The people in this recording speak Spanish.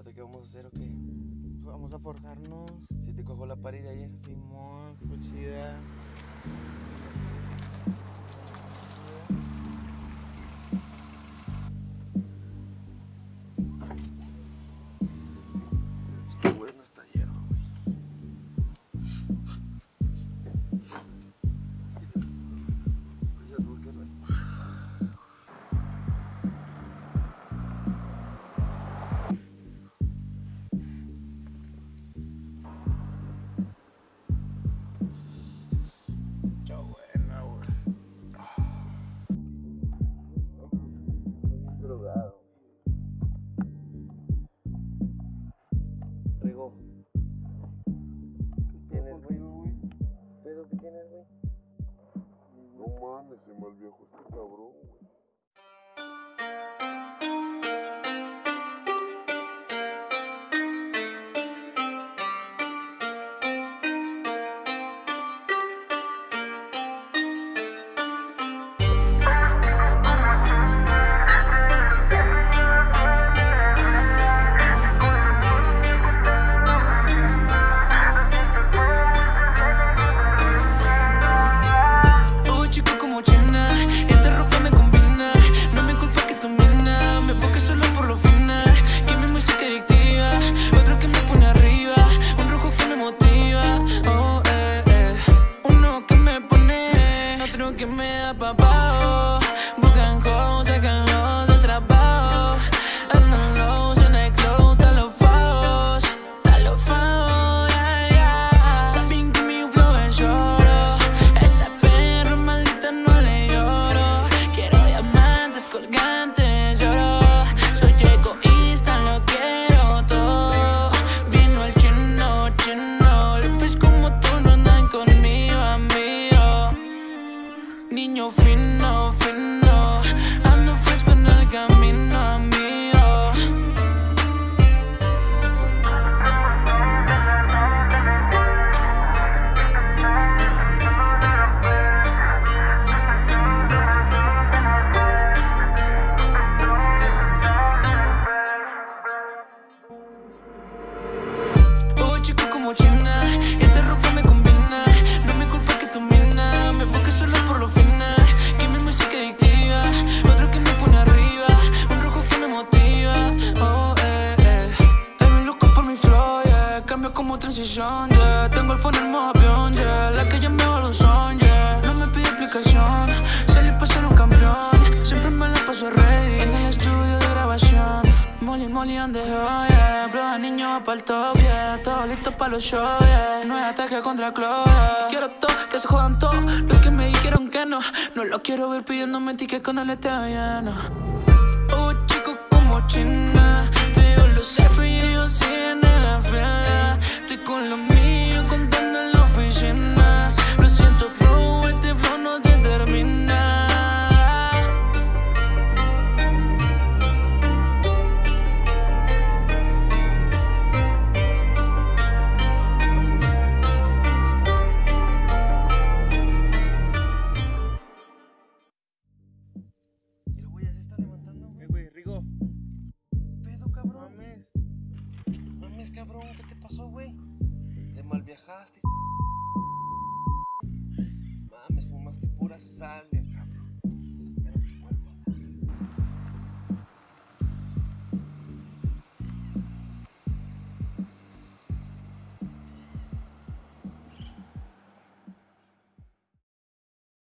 ¿Ahorita qué vamos a hacer o qué? Vamos a forjarnos. Si te cojo la pared de ayer. Simón, fue mames, se mal viejo este cabrón. Tengo el phone en modo avión, yeah. La que ya me un son, yeah. No me pide explicación, salí para ser un campeón. Siempre me la paso ready en el estudio de grabación. Molly, Molly, on the yeah. Bro, niño va pa'l top, yeah. Todo listo pa' los shows, yeah. No hay ataque contra Chloe, yeah. Quiero todo, que se jodan todos Los que me dijeron que no No lo quiero ver pidiéndome ticket con el esteo lleno cabrón, ¿qué te pasó, güey? Te mal viajaste, Mames, fumaste pura sal,